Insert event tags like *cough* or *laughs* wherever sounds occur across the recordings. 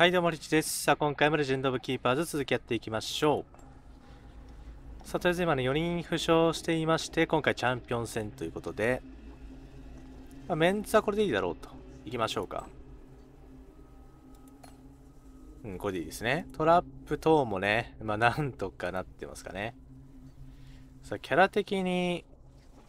はい、どうも、リッチです。さあ、今回もレジェンド・オブ・キーパーズ続きやっていきましょう。さあ、とりあえず今ね、4人負傷していまして、今回チャンピオン戦ということで、まあ、メンツはこれでいいだろうと。いきましょうか。うん、これでいいですね。トラップ等もね、まあ、なんとかなってますかね。さあ、キャラ的に、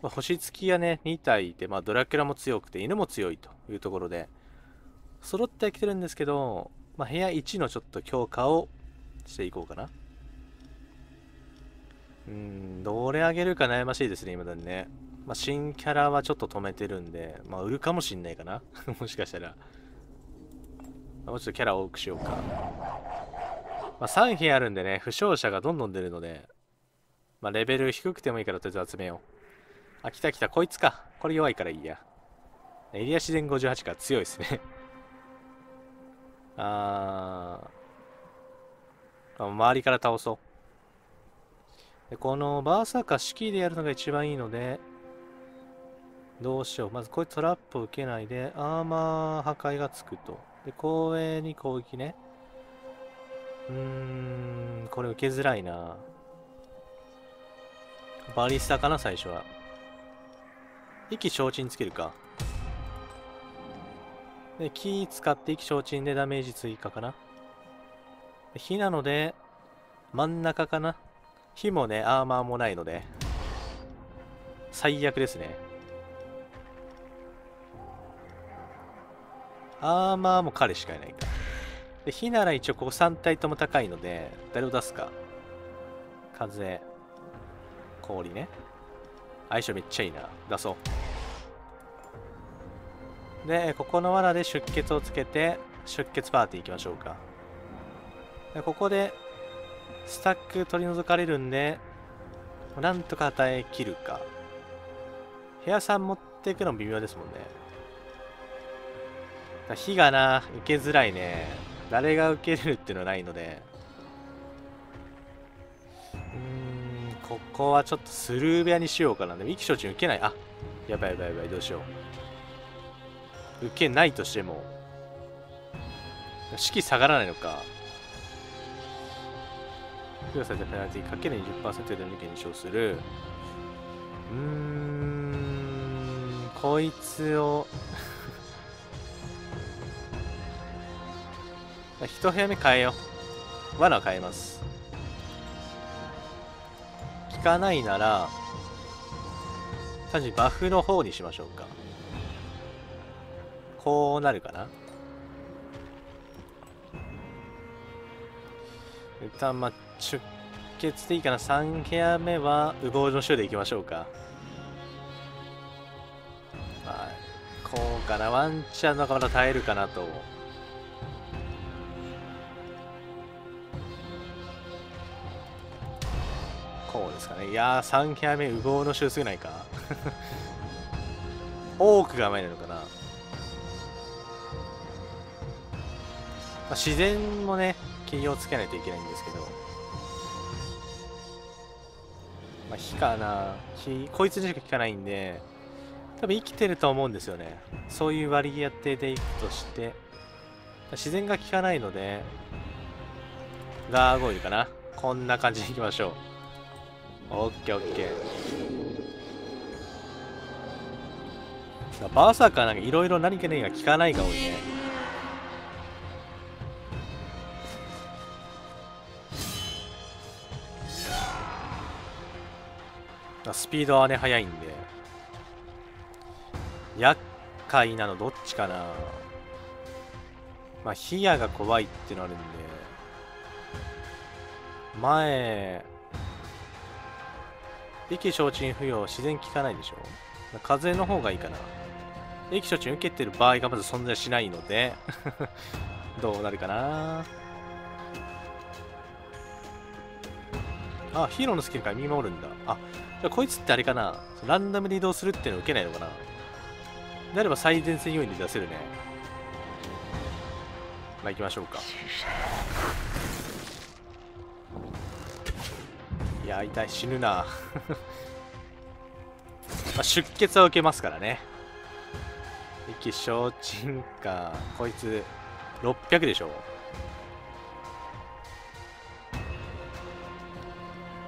まあ、星付きがね、2体いて、まあ、ドラキュラも強くて、犬も強いというところで、揃ってはきてるんですけど、まあ、部屋1のちょっと強化をしていこうかな。うーん、どれあげるか悩ましいですね、今だにね。まあ、新キャラはちょっと止めてるんで、まあ、売るかもしんないかな。*laughs* もしかしたら。もうちょっとキャラ多くしようか。まあ、3部屋あるんでね、負傷者がどんどん出るので、まあ、レベル低くてもいいからとりあえず集めよう。あ、来た来た、こいつか。これ弱いからいいや。エリア自然58か強いですね。あー。あ周りから倒そう。でこのバーサーカー式でやるのが一番いいのでどうしよう。まずこういうトラップを受けないでアーマー破壊がつくと。で後衛に攻撃ね。うーんこれ受けづらいな。バリスタかな最初は。意気消沈つけるか。で、木使って意気消沈でダメージ追加かな。火なので、真ん中かな。火もね、アーマーもないので、最悪ですね。アーマーも彼しかいないか。で、火なら一応ここ3体とも高いので、誰を出すか。風、氷ね。相性めっちゃいいな。出そう。で、ここの罠で出血をつけて、出血パーティー行きましょうか。でここで、スタック取り除かれるんで、なんとか与え切るか。部屋さん持っていくのも微妙ですもんね。火がな、受けづらいね。誰が受けれるっていうのはないので。うーん、ここはちょっとスルー部屋にしようかな。でも、意気消沈受けない。あ、やばいやばいやばい、どうしよう。受けないとしても士気下がらないのか。付与されたペナルティかける20%で抜けに消する。うーんこいつを *laughs* 一部屋目変えよう。罠変えます。効かないなら単純にバフの方にしましょうか。こうなるかな？一旦まあ出血でいいかな。3部屋目は羽毛の種でいきましょうか。まあこうかな。ワンチャンのまだ耐えるかなと。こうですかね。いやー3部屋目羽毛の種すぎないか。*laughs* 多くが前なのかな。あ、自然もね気をつけないといけないんですけど、まあ、火かな。火こいつにしか効かないんで。多分生きてると思うんですよね。そういう割り当てでいくとして。自然が効かないので。ガーゴイルかな。こんな感じでいきましょう。オッケーオッケー。バーサーカーなんかいろいろ何かねが効かないが多いね。スピードはね、速いんで。厄介なのどっちかなまあ、ヒヤが怖いってのあるんで。前、息消沈不要、自然効かないでしょ？風の方がいいかな。息消沈受けてる場合がまず存在しないので *laughs* どうなるかなあ、ヒーローのスキルから見守るんだ。あ、じゃこいつってあれかなランダムで移動するっていうの受けないのかなであれば最前線要員で出せるね。まあ行きましょうか。いや、痛い。死ぬな。*laughs* まあ出血は受けますからね。息消沈か。こいつ、600でしょ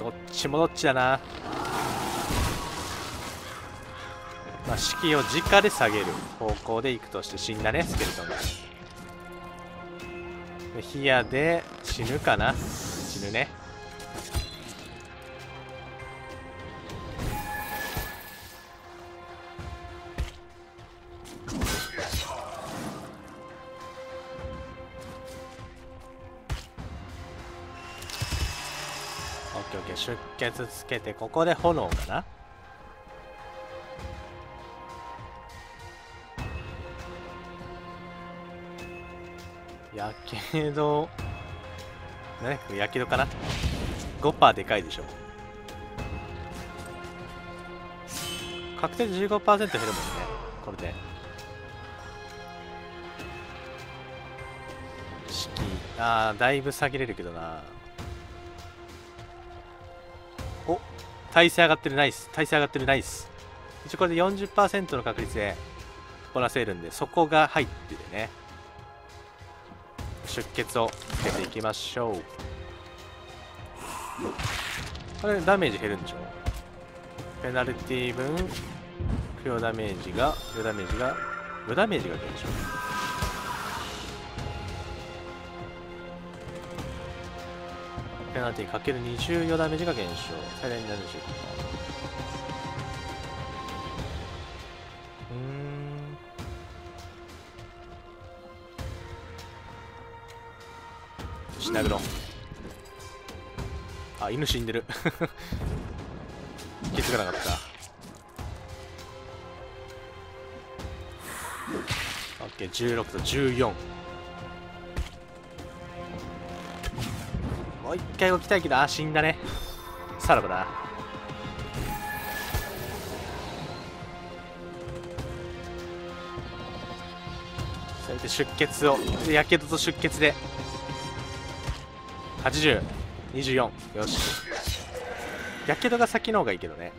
どっちもどっちだな。まあ士気を直で下げる方向で行くとして死んだねスケルトンが。ヒヤで死ぬかな。死ぬね。血つけてここで炎かな？やけどねやけどかな？5%でかいでしょ。確定15%減るもんねこれで。式。ああだいぶ下げれるけどな。耐性上がってるナイス。耐性上がってるナイス。一応これで40%の確率でこなせるんでそこが入ってるね。出血をつけていきましょう。これダメージ減るんでしょ？ペナルティ分。不要ダメージが不要ダメージが無ダメージが減少ペナルティかける20余ダメージが減少。最大になるでしうーん。し殴ろうあ犬死んでる。*laughs* 気づかなかった。オッケー16と14もう一回動きたいけどあ死んだね。さらばだ。それで出血をやけどと出血で。8024よし。やけどが先の方がいいけどね。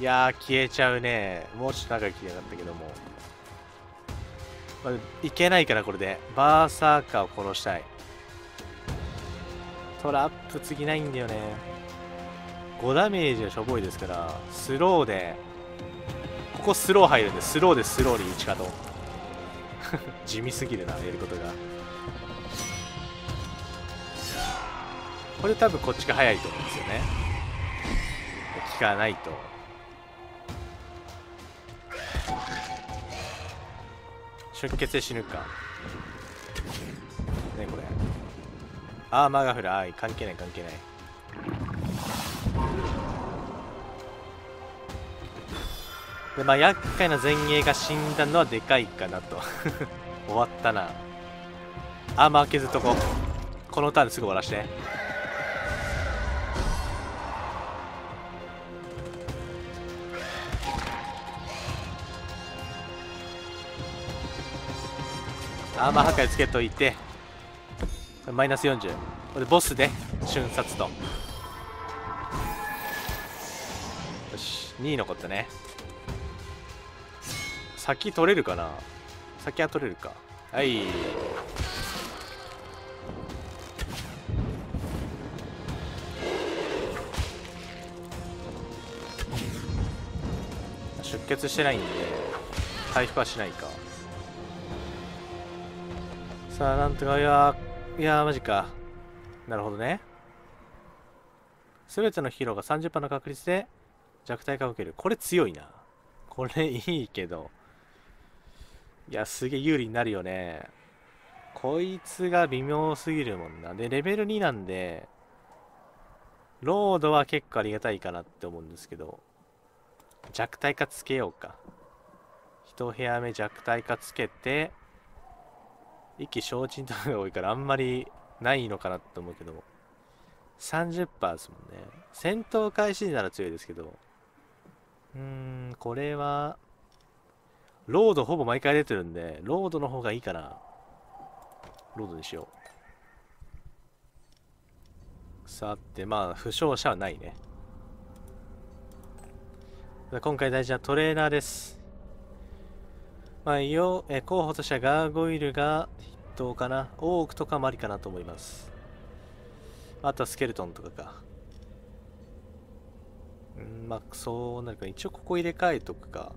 いや消えちゃうね。もうちょっと長く消えなかったけども、まあ、いけないからこれで。バーサーカーを殺したい。トラップ次ないんだよね。5ダメージがしょぼいですからスローでここスロー入るんでスローでスローに打ち方 *laughs* 地味すぎるなやることが。これ多分こっちが早いと思うんですよね。効かないと。出血で死ぬか。ねこれ。アーマーが降るあー関係ない関係ない。でまあ厄介な前衛が死んだのはでかいかなと。*laughs* 終わったな。アーマー削っとここのターンですぐ終わらして。アーマー破壊つけといてマイナス40これボスで瞬殺と。よし2位残ったね。先取れるかな？先は取れるか。はい。出血してないんで回復はしないか。さあなんとかいやいやマジか。なるほどね。全てのヒーローが30%の確率で弱体化を受ける。これ強いな。これいいけど。いやすげえ有利になるよね。こいつが微妙すぎるもんな。でレベル2なんでロードは結構ありがたいかなって思うんですけど。弱体化つけようか。一部屋目弱体化つけて一気消沈とかが多いからあんまりないのかなって思うけども30%ですもんね。戦闘開始なら強いですけど。うーんこれはロードほぼ毎回出てるんでロードの方がいいかなロードにしよう。さてまあ負傷者はないね。今回大事なトレーナーです。まあ、よえ候補としてはガーゴイルが闘かな。オークとかもありかなと思います。あとはスケルトンとかか。うんまあそうなるか。一応ここ入れ替えとくか。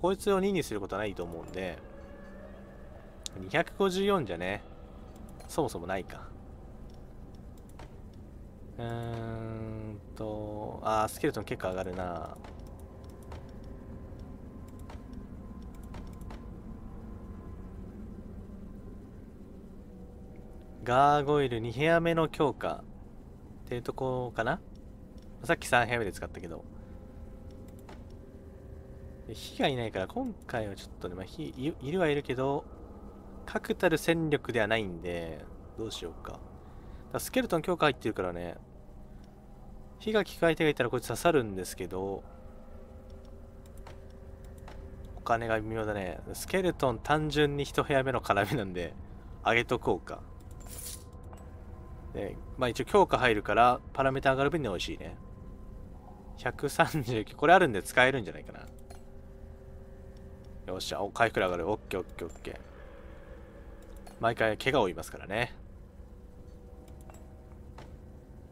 こいつを2にすることはないと思うんで。254じゃね。そもそもないか。うーんとあースケルトン結構上がるな。ガーゴイル2部屋目の強化。っていうとこかな？さっき3部屋目で使ったけど。火がいないから今回はちょっとね、まあ、火いいるはいるけど確たる戦力ではないんでどうしようか。かスケルトン強化入ってるからね火が効く相手がいたらこいつ刺さるんですけどお金が微妙だね。スケルトン単純に1部屋目の要なんで上げとこうか。でまあ一応強化入るからパラメータ上がる分に美味しいね。139これあるんで使えるんじゃないかな。よっしゃお回復上がる。オッケーオッケーオッケー。毎回怪我を負いますからね。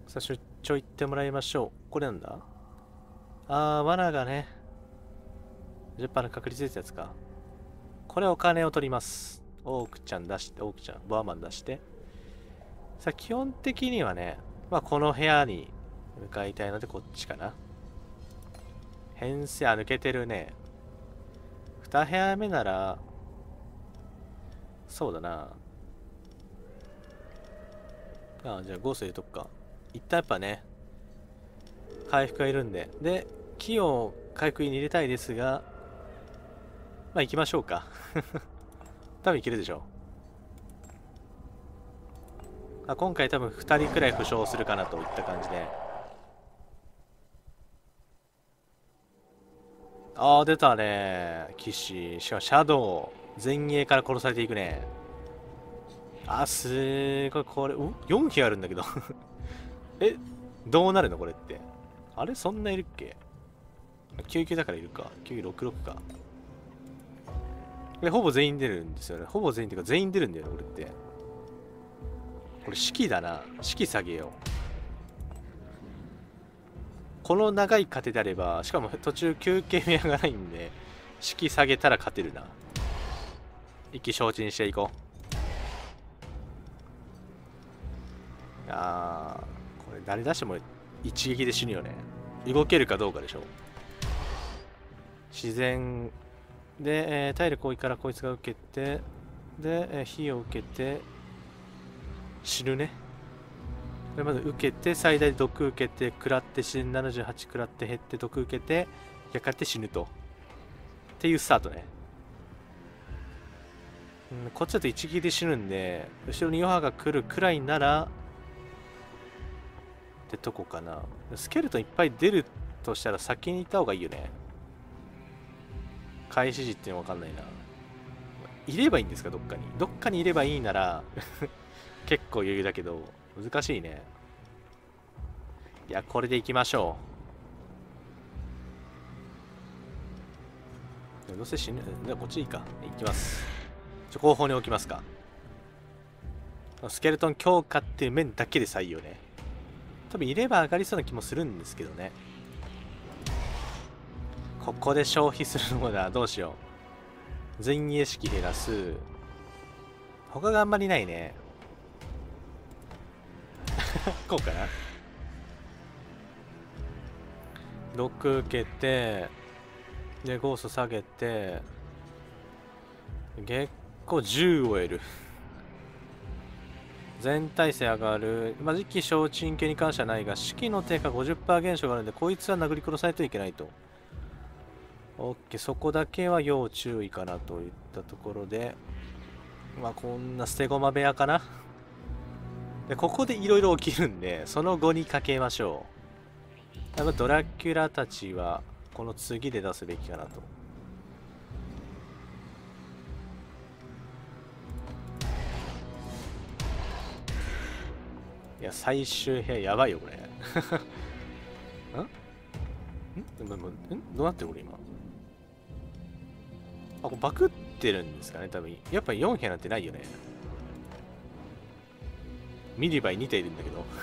さあ出張行ってもらいましょう。これなんだ？あー罠がね。10%の確率ですやつか。これお金を取ります。オークちゃん出してオークちゃんボアマン出して。さあ基本的にはねまあこの部屋に向かいたいのでこっちかな。編成あ抜けてるね。2部屋目ならそうだな。ああじゃあゴース入れとくか。一旦やっぱね回復がいるんで。で木を回復に入れたいですがまあ行きましょうか。*laughs* 多分いけるでしょう。あ今回多分2人くらい負傷するかなといった感じで。ああ出たね。騎士。しかもシャドウ前衛から殺されていくね。あすごい。これお？4機あるんだけど。*laughs* えどうなるのこれって？あれ？そんないるっけ？救急だからいるか。966か。えほぼ全員出るんですよね。ほぼ全員っていうか全員出るんだよね俺って。これ式だな。式下げよう。この長い糧であればしかも途中休憩目がないんで式下げたら勝てるな。意気消沈していこう。あーこれ誰出しても一撃で死ぬよね。動けるかどうかでしょ自然で、えー体力多いからこいつが受けてで、えー火を受けて死ぬね。これまず受けて最大毒受けて食らって死ぬ78食らって減って毒受けて焼かれて死ぬと。っていうスタートね。うんこっちだと一撃で死ぬんで後ろに余波が来るくらいならってとこかな。スケルトンいっぱい出るとしたら先に行った方がいいよね。開始時っていうのわかんないな。いればいいんですかどっかに。どっかにいればいいなら結構余裕だけど難しいね。いやこれでいきましょう。どうせ死ぬじゃあこっちいいか。いきます。ちょ後方に置きますか。スケルトン強化っていう面だけで採用ね。多分いれば上がりそうな気もするんですけどね。ここで消費するのだどうしよう。前衛式減らす。他があんまりないね。*laughs* こうかな？6受けてでゴースト下げて月光10を得る。全体性上がる、まあ、時期消沈系に関してはないが士気の低下50%減少があるんでこいつは殴り殺さないといけないと。OK そこだけは要注意かなといったところで。まあこんな捨て駒部屋かな？でここでいろいろ起きるんでその後にかけましょう。多分ドラキュラたちはこの次で出すべきかなと。いや最終部屋やばいよこれ。*laughs* ん？ん？でもでもん？どうなってる俺今？あこれバクってるんですかね多分。やっぱ4部屋なんてないよね。ミリバイ2体いるんだけど。*laughs*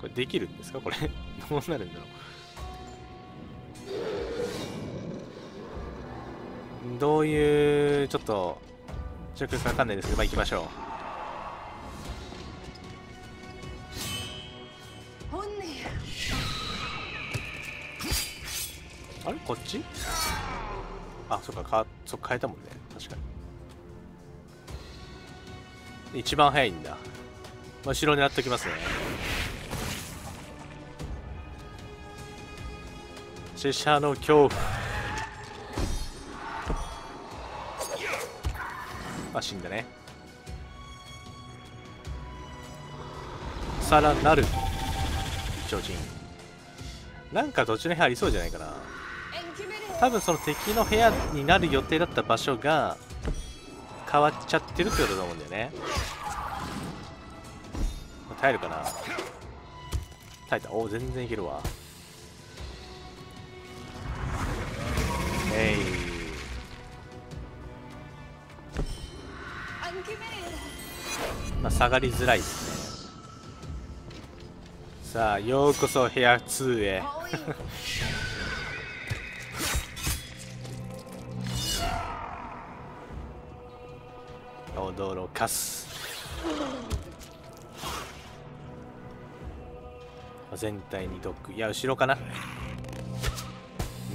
これできるんですか？これ。*laughs* どうなるんだろう？どういうちょっと状況かわかんないですけどまあ行きましょう。あれ？こっち？あそっかかそっか変えたもんね。確かに一番早いんだ、後ろ狙っておきますね。死者の恐怖。あ死んだね。さらなる。超人。なんかどっちの部屋ありそうじゃないかな。多分その敵の部屋になる予定だった場所が変わっちゃってるってことだと思うんだよね。耐えるかな。耐えた。おお全然いけるわ。えい。まあ下がりづらいですね。さあようこそ部屋2へ。驚かす。全体にドッグ。いや後ろかな。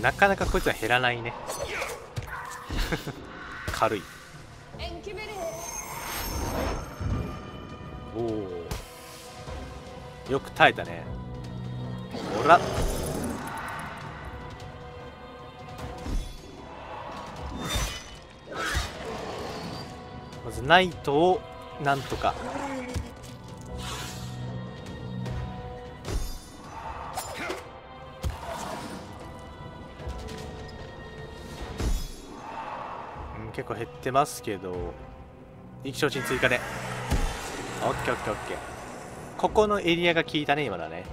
なかなかこいつは減らないね。*laughs* 軽い。おおよく耐えたね。ほら。まずナイトをなんとか。結構減ってますけど。意気消沈追加で。オッケーオッケーオッケー。ここのエリアが効いたね今だね。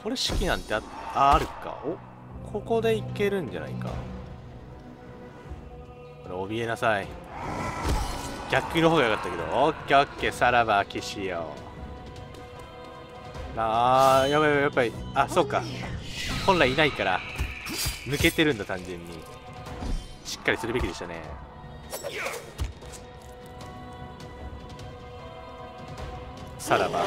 これ式なんてあああるか？お？ここでいけるんじゃないか。これ怯えなさい。逆の方が良かったけど。オッケーオッケーさらば騎士よ。あーやばいやばいやっぱりあそうか。本来いないから抜けてるんだ単純に。しっかりするべきでしたね。さらば。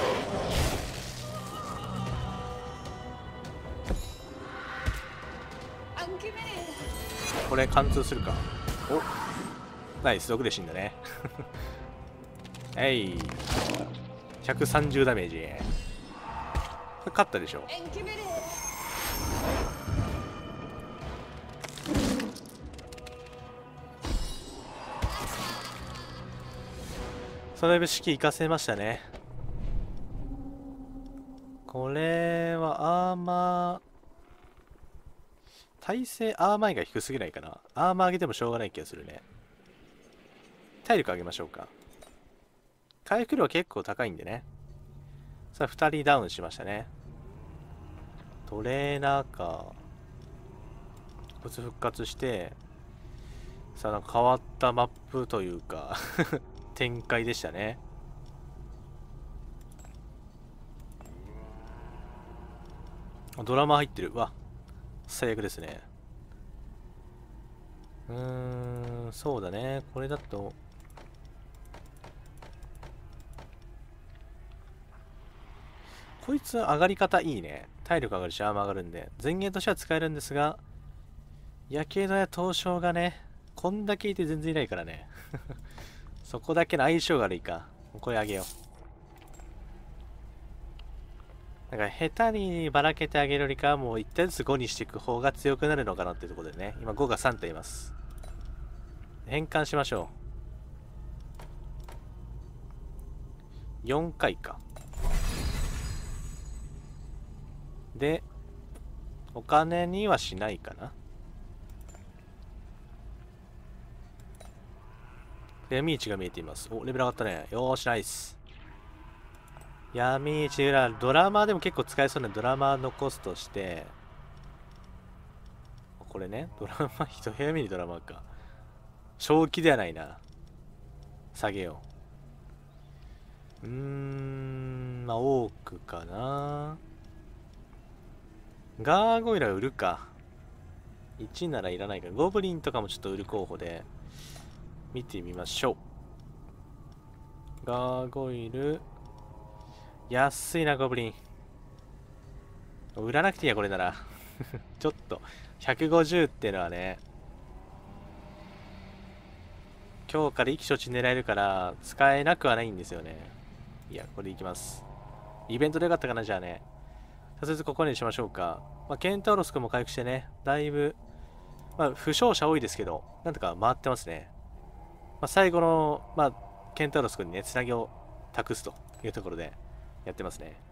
これ貫通するか。お。ナイス毒で死んだね。*laughs* えい。130ダメージ。これ勝ったでしょ。それぶ式活かせましたね。これはアーマー耐性アーマーが低すぎないかな。アーマー上げてもしょうがない気がするね。体力上げましょうか。回復量結構高いんでね。さあ、2人ダウンしましたね。トレーナーか。こいつ復活して、さあ、なんか変わったマップというか *laughs* 展開でしたね。ドラマ入ってる。わ、最悪ですね。うーん、そうだね。これだと、こいつ上がり方いいね。体力上がるし、アーム上がるんで。前言としては使えるんですが、やけどや凍傷がね、こんだけいて全然いないからね。*laughs* そこだけの相性が悪いか。これあげよう。だか下手にばらけてあげるよりかはもう1点ずつ5にしていく方が強くなるのかなっていうところでね。今5が3といます。変換しましょう。4回か。で、お金にはしないかな。闇市が見えています。お、レベル上がったね。よーし、ナイス。闇市裏、ドラマーでも結構使えそうなドラマー残すとして、これね、ドラマ、*laughs* 一部屋目にドラマーか。正気ではないな。下げよう。うーん、まあ、多くかな。ガーゴイラ売るか。1ならいらないから、ゴブリンとかもちょっと売る候補で、見てみましょう。ガーゴイル。安いな、ゴブリン。売らなくていいや、これなら。*laughs* ちょっと、150っていうのはね、今日から意気処置狙えるから、使えなくはないんですよね。いや、これいきます。イベントでよかったかな、じゃあね。とりあえずここにしましょうか。まあ、ケンタウロス君も回復してね、だいぶ、まあ、負傷者多いですけど、なんとか回ってますね。まあ、最後の、まあ、ケンタウロス君にね、つなぎを託すというところでやってますね。